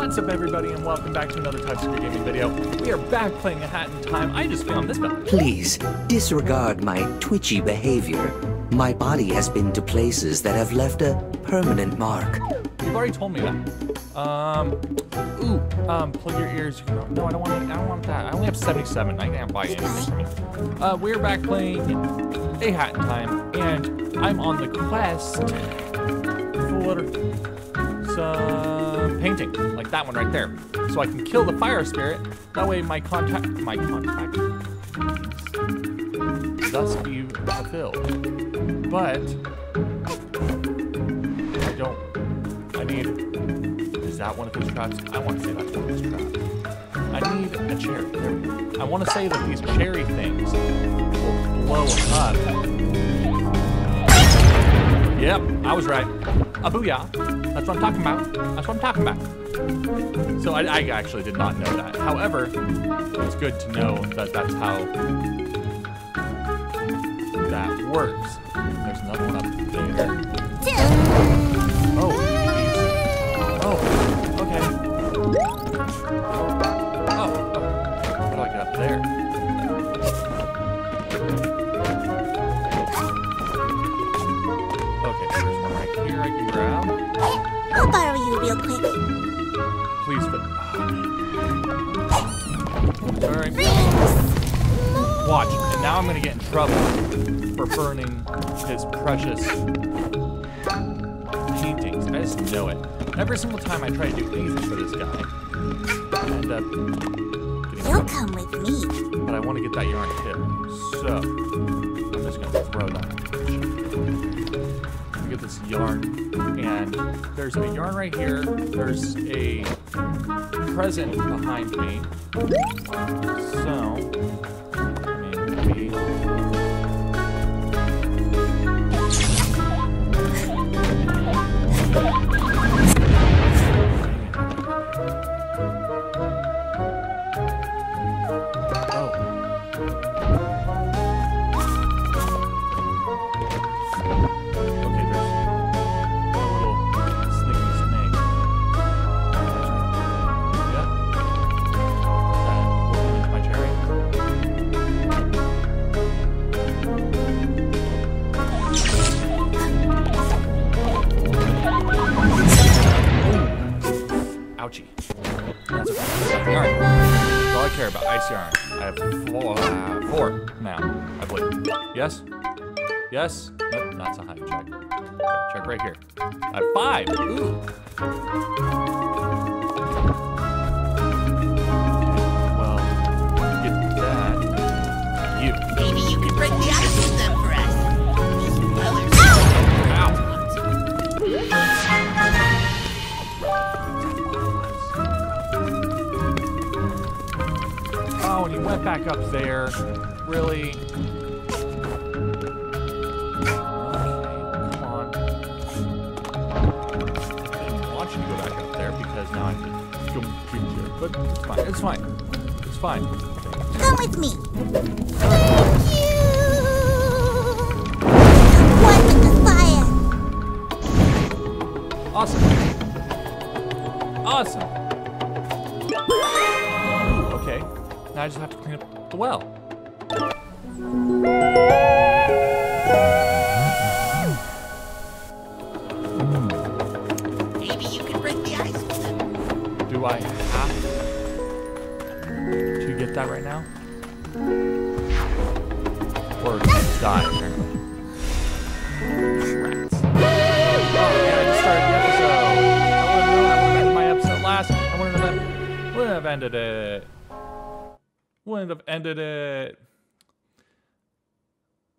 What's up everybody and welcome back to another Tusker Gaming video. We are back playing a Hat in Time. I just found this button. Please disregard my twitchy behavior. My body has been to places that have left a permanent mark. You've already told me that. Um, ooh, um, plug your ears. No, I don't want. I don't want that. I only have 77. I can't buy anything for me. Uh, we're back playing a Hat in Time, and I'm on the quest for some painting, like that one right there, so I can kill the fire spirit. That way, my contact, my contact, thus be fulfilled. But I don't. I need. Is that one of his traps? I want to say that's one of his traps. I need a cherry. I want to say that these cherry things will blow up. Yep, I was right. A booyah. That's what I'm talking about. That's what I'm talking about. So I, I actually did not know that. However, it's good to know that that's how that works. There's another one up there. Real quick. Please, but. Oh, Alright. Watch, and now I'm gonna get in trouble for burning his precious paintings. I just know it. Every single time I try to do anything for this guy, I end up You'll come with me. But I want to get that yarn tip. So, I'm just gonna throw that. Let yarn. And there's a yarn right here. There's a present behind me. Uh, so, I mean, about. Ice yarn. I have four, uh, four now, I believe. Yes? Yes? Nope, that's a honey check. Check right here. I have five. Ooh. He went back up there. Really? Okay, come on. I didn't want you to go back up there because now I to go get. But it's fine. It's fine. It's fine. Come with me. Thank you. One with the fire. Awesome. Awesome. I just have to clean up the well. Maybe you could break the ice with them. Do I have to get that right now? Or just die, apparently. Rats. I just started the episode. I've known. I would ended my Wouldn't have ended it.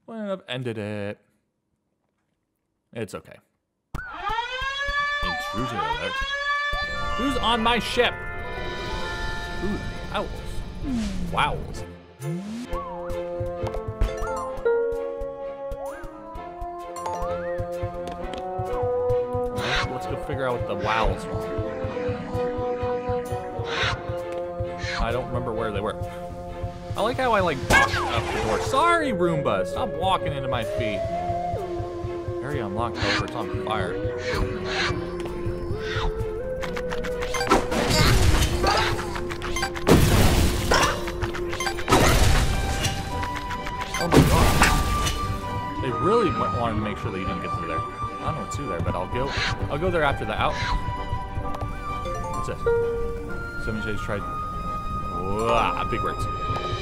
Wouldn't have ended it. It's okay. Intruder alert. Who's on my ship? Ooh, owls. Wowls. Let's go figure out what the wowls were. I don't remember where they were. I like how I like boxed up the door. Sorry, Roomba. Stop walking into my feet. Area unlocked, Over. it's on fire. Oh my god. They really wanted to make sure that you didn't get through there. I don't know what's through there, but I'll go I'll go there after the out. What's this? Seven Shades tried Wow, big words.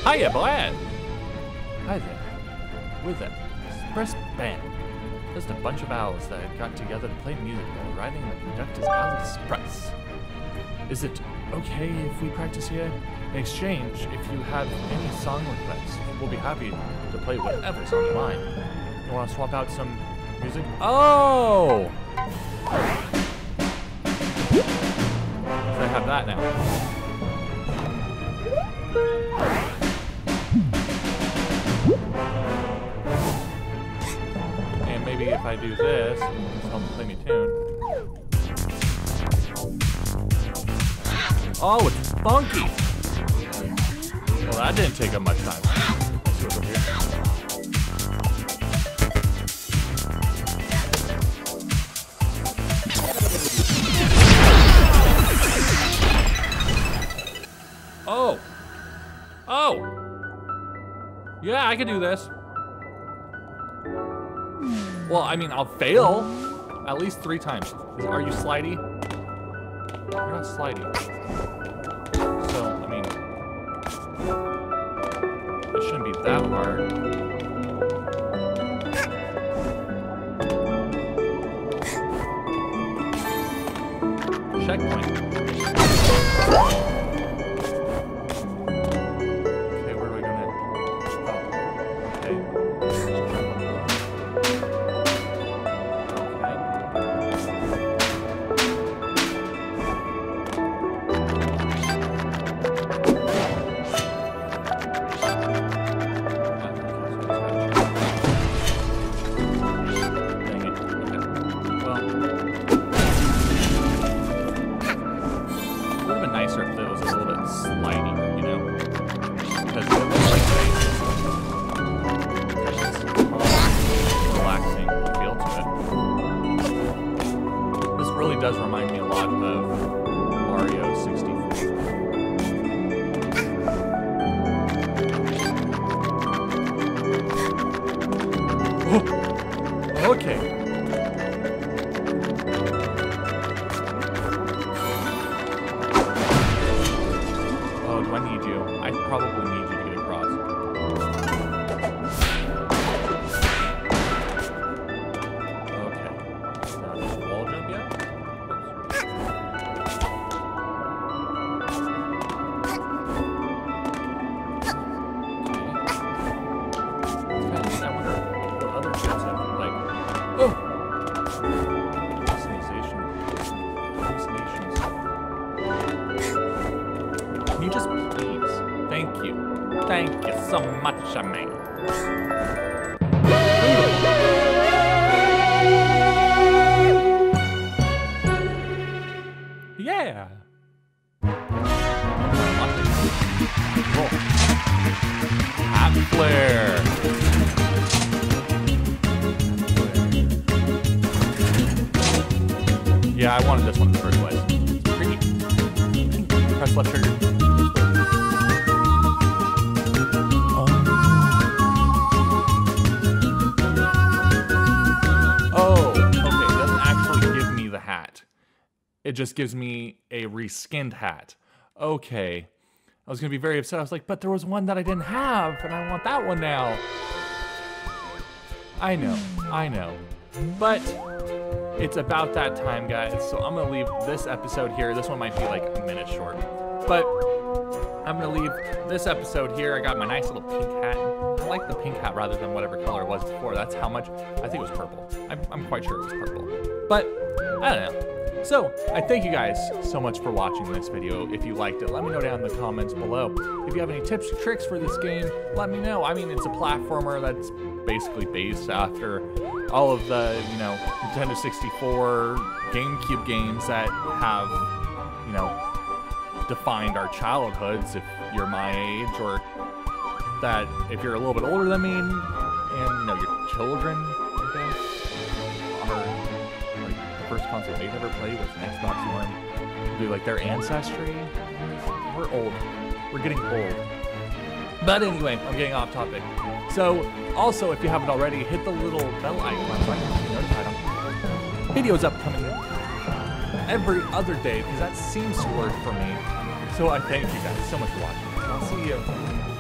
Hiya, Blad. Hi there. With that express band. Just a bunch of owls that had got together to play music while riding the conductor's Owl Express. Is it okay if we practice here? In exchange, if you have any song requests, we'll be happy to play whatever's on your mind. You want to swap out some music? Oh! So I have that now. And maybe if I do this, help play me tune. Oh, it's funky! Well, that didn't take up much time. Oh! Yeah, I can do this. Well, I mean, I'll fail at least three times. Are you slidey? You're not slidey. So, I mean, it shouldn't be that hard. Checkpoint. Okay. Please? Thank you. Thank you so much, man. Yeah. Hot flare. Yeah, I wanted this one the first place. The hat. It just gives me a reskinned hat. Okay. I was gonna be very upset. I was like, but there was one that I didn't have, and I want that one now. I know, I know. But it's about that time, guys. So I'm gonna leave this episode here. This one might be like a minute short. But I'm gonna leave this episode here. I got my nice little pink hat. Like the pink hat rather than whatever color it was before. That's how much. I think it was purple. I'm, I'm quite sure it was purple. But I don't know. So I thank you guys so much for watching this video. If you liked it, let me know down in the comments below. If you have any tips or tricks for this game, let me know. I mean, it's a platformer that's basically based after all of the, you know, Nintendo 64, GameCube games that have, you know, defined our childhoods if you're my age or that if you're a little bit older than me and, you know your children I guess are like the first console they've ever played was an Xbox One. Do like their ancestry. We're old. We're getting old. But anyway, I'm getting off topic. So, also, if you haven't already, hit the little bell icon so I can you notified on videos upcoming every other day because that seems to work for me. So I thank you guys so much for watching. I'll see you